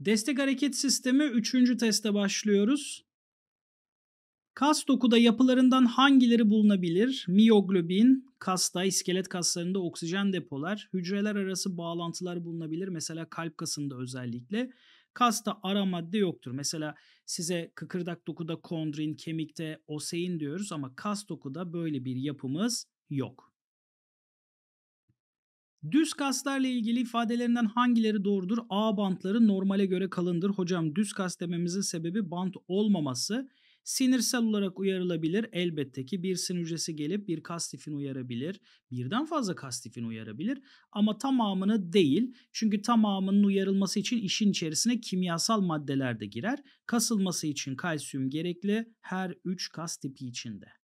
Destek hareket sistemi 3. teste başlıyoruz. Kas dokuda yapılarından hangileri bulunabilir? Miyoglobin, kasta, iskelet kaslarında oksijen depolar, hücreler arası bağlantılar bulunabilir. Mesela kalp kasında özellikle. Kasta ara madde yoktur. Mesela size kıkırdak dokuda kondrin, kemikte osein diyoruz ama kas dokuda böyle bir yapımız yok. Düz kaslarla ilgili ifadelerinden hangileri doğrudur? A bantları normale göre kalındır. Hocam düz kas dememizin sebebi bant olmaması. Sinirsel olarak uyarılabilir. Elbette ki bir sinir hücresi gelip bir kas tifini uyarabilir. Birden fazla kas tifini uyarabilir. Ama tamamını değil. Çünkü tamamının uyarılması için işin içerisine kimyasal maddeler de girer. Kasılması için kalsiyum gerekli her 3 kas tipi içinde.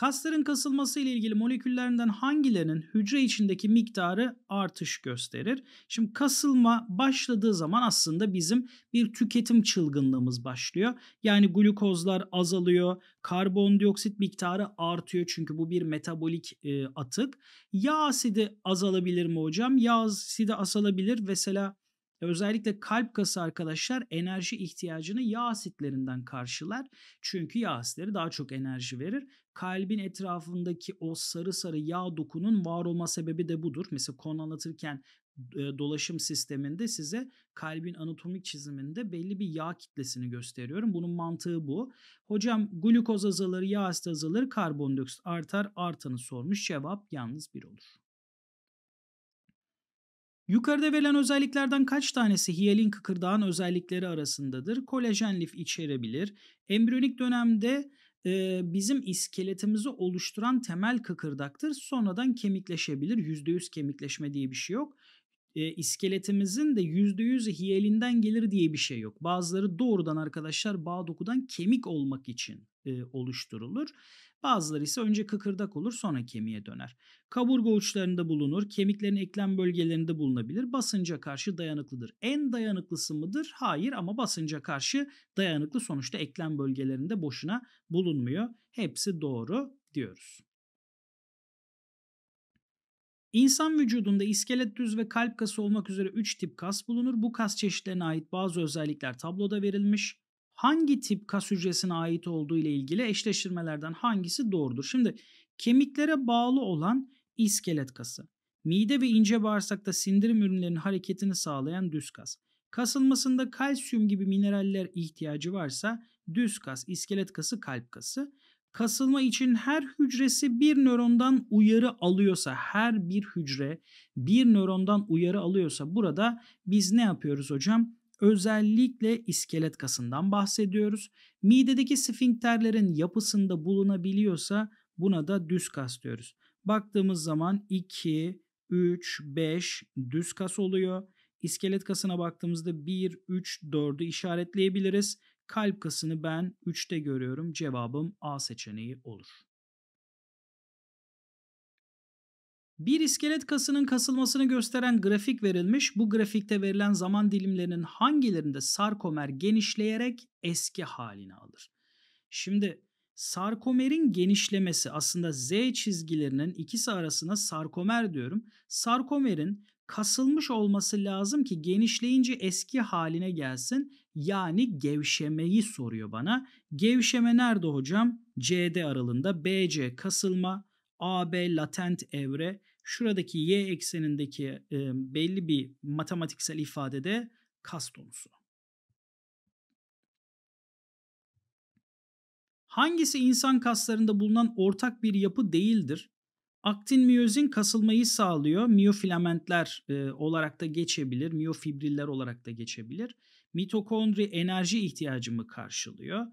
Kasların kasılması ile ilgili moleküllerinden hangilerinin hücre içindeki miktarı artış gösterir? Şimdi kasılma başladığı zaman aslında bizim bir tüketim çılgınlığımız başlıyor. Yani glukozlar azalıyor, karbondioksit miktarı artıyor çünkü bu bir metabolik e, atık. Yağ asidi azalabilir mi hocam? Yağ asidi azalabilir. Mesela Özellikle kalp kası arkadaşlar enerji ihtiyacını yağ asitlerinden karşılar. Çünkü yağ asitleri daha çok enerji verir. Kalbin etrafındaki o sarı sarı yağ dokunun var olma sebebi de budur. Mesela konu anlatırken dolaşım sisteminde size kalbin anatomik çiziminde belli bir yağ kitlesini gösteriyorum. Bunun mantığı bu. Hocam glukoz azalır, yağ asit azalır, karbondioksit artar, artanı sormuş. Cevap yalnız bir olur. Yukarıda verilen özelliklerden kaç tanesi hiyalin kıkırdağın özellikleri arasındadır? Kolajen lif içerebilir. Embriyonik dönemde e, bizim iskeletimizi oluşturan temel kıkırdaktır. Sonradan kemikleşebilir. %100 kemikleşme diye bir şey yok. E, iskeletimizin de %100 hiyalinden gelir diye bir şey yok. Bazıları doğrudan arkadaşlar bağ dokudan kemik olmak için e, oluşturulur. Bazıları ise önce kıkırdak olur sonra kemiğe döner. Kaburga uçlarında bulunur, kemiklerin eklem bölgelerinde bulunabilir. Basınca karşı dayanıklıdır. En dayanıklısı mıdır? Hayır ama basınca karşı dayanıklı sonuçta eklem bölgelerinde boşuna bulunmuyor. Hepsi doğru diyoruz. İnsan vücudunda iskelet düz ve kalp kası olmak üzere 3 tip kas bulunur. Bu kas çeşitlerine ait bazı özellikler tabloda verilmiş hangi tip kas hücresine ait olduğu ile ilgili eşleştirmelerden hangisi doğrudur? Şimdi kemiklere bağlı olan iskelet kası. Mide ve ince bağırsakta sindirim ürünlerinin hareketini sağlayan düz kas. Kasılmasında kalsiyum gibi mineraller ihtiyacı varsa düz kas, iskelet kası, kalp kası. Kasılma için her hücresi bir nörondan uyarı alıyorsa, her bir hücre bir nörondan uyarı alıyorsa burada biz ne yapıyoruz hocam? Özellikle iskelet kasından bahsediyoruz. Midedeki sfinkterlerin yapısında bulunabiliyorsa buna da düz kas diyoruz. Baktığımız zaman 2, 3, 5 düz kas oluyor. İskelet kasına baktığımızda 1, 3, 4'ü işaretleyebiliriz. Kalp kasını ben 3'te görüyorum. Cevabım A seçeneği olur. Bir iskelet kasının kasılmasını gösteren grafik verilmiş. Bu grafikte verilen zaman dilimlerinin hangilerinde sarkomer genişleyerek eski halini alır? Şimdi sarkomerin genişlemesi aslında Z çizgilerinin ikisi arasına sarkomer diyorum. Sarkomerin kasılmış olması lazım ki genişleyince eski haline gelsin. Yani gevşemeyi soruyor bana. Gevşeme nerede hocam? CD aralığında BC kasılma, AB latent evre, şuradaki y eksenindeki e, belli bir matematiksel ifadede kas tonusu. Hangisi insan kaslarında bulunan ortak bir yapı değildir? Aktin miyozin kasılmayı sağlıyor. Miyofilamentler e, olarak da geçebilir. Miyofibriller olarak da geçebilir. Mitokondri enerji ihtiyacımı karşılıyor.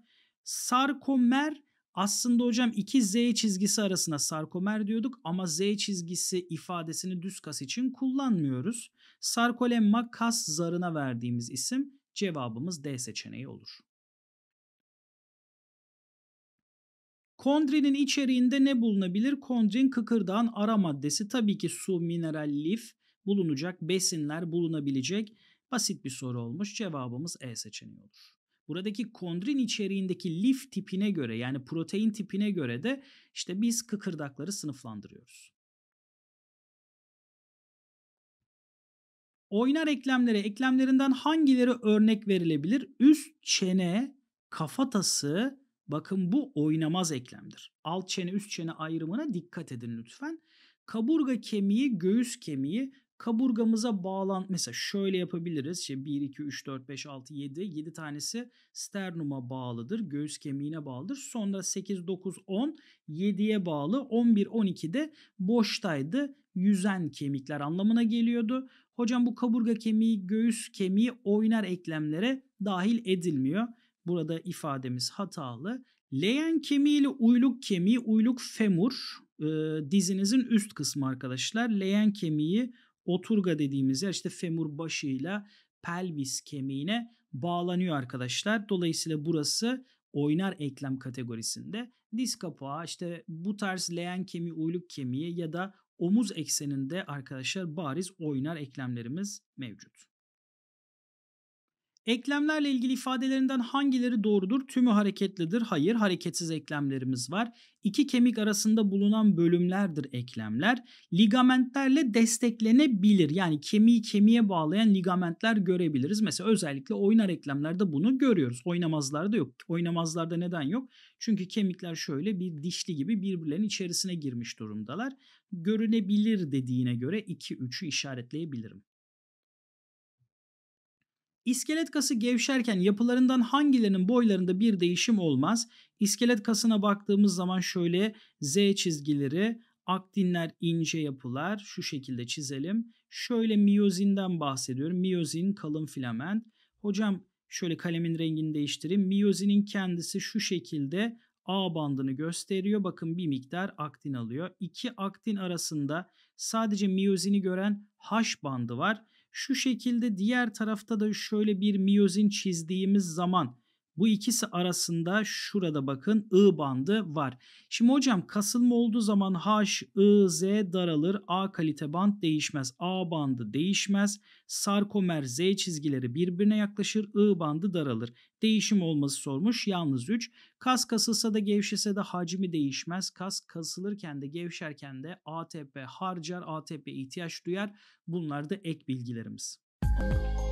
Sarkomer aslında hocam iki Z çizgisi arasında sarkomer diyorduk ama Z çizgisi ifadesini düz kas için kullanmıyoruz. Sarkolemma kas zarına verdiğimiz isim cevabımız D seçeneği olur. Kondrinin içeriğinde ne bulunabilir? Kondrin kıkırdağın ara maddesi tabii ki su, mineral, lif bulunacak, besinler bulunabilecek basit bir soru olmuş. Cevabımız E seçeneği olur. Buradaki kondrin içeriğindeki lif tipine göre yani protein tipine göre de işte biz kıkırdakları sınıflandırıyoruz. Oynar eklemlere eklemlerinden hangileri örnek verilebilir? Üst çene, kafatası, bakın bu oynamaz eklemdir. Alt çene üst çene ayrımına dikkat edin lütfen. Kaburga kemiği, göğüs kemiği kaburgamıza bağlan mesela şöyle yapabiliriz. İşte 1 2 3 4 5 6 7 7 tanesi sternuma bağlıdır. Göğüs kemiğine bağlıdır. Sonra 8 9 10 7'ye bağlı. 11 12 de boştaydı. Yüzen kemikler anlamına geliyordu. Hocam bu kaburga kemiği, göğüs kemiği oynar eklemlere dahil edilmiyor. Burada ifademiz hatalı. Leyen kemiği ile uyluk kemiği, uyluk femur e, dizinizin üst kısmı arkadaşlar. Leyen kemiği oturga dediğimiz yer işte femur başıyla pelvis kemiğine bağlanıyor arkadaşlar. Dolayısıyla burası oynar eklem kategorisinde. Diz kapağı işte bu tarz leğen kemiği, uyluk kemiği ya da omuz ekseninde arkadaşlar bariz oynar eklemlerimiz mevcut. Eklemlerle ilgili ifadelerinden hangileri doğrudur? Tümü hareketlidir. Hayır, hareketsiz eklemlerimiz var. İki kemik arasında bulunan bölümlerdir eklemler. Ligamentlerle desteklenebilir. Yani kemiği kemiğe bağlayan ligamentler görebiliriz. Mesela özellikle oynar eklemlerde bunu görüyoruz. Oynamazlarda yok. Oynamazlarda neden yok? Çünkü kemikler şöyle bir dişli gibi birbirlerinin içerisine girmiş durumdalar. Görünebilir dediğine göre 2-3'ü işaretleyebilirim. İskelet kası gevşerken yapılarından hangilerinin boylarında bir değişim olmaz? İskelet kasına baktığımız zaman şöyle Z çizgileri, aktinler ince yapılar şu şekilde çizelim. Şöyle miyozinden bahsediyorum. Miyozin kalın filament. Hocam şöyle kalemin rengini değiştireyim. Miyozinin kendisi şu şekilde A bandını gösteriyor. Bakın bir miktar aktin alıyor. İki aktin arasında sadece miyozini gören H bandı var. Şu şekilde diğer tarafta da şöyle bir miyozin çizdiğimiz zaman bu ikisi arasında şurada bakın I bandı var. Şimdi hocam kasılma olduğu zaman H, I, Z daralır. A kalite band değişmez. A bandı değişmez. Sarkomer Z çizgileri birbirine yaklaşır. I bandı daralır. Değişim olması sormuş. Yalnız 3. Kas kasılsa da gevşese de hacmi değişmez. Kas kasılırken de gevşerken de ATP harcar. ATP ihtiyaç duyar. Bunlar da ek bilgilerimiz. Müzik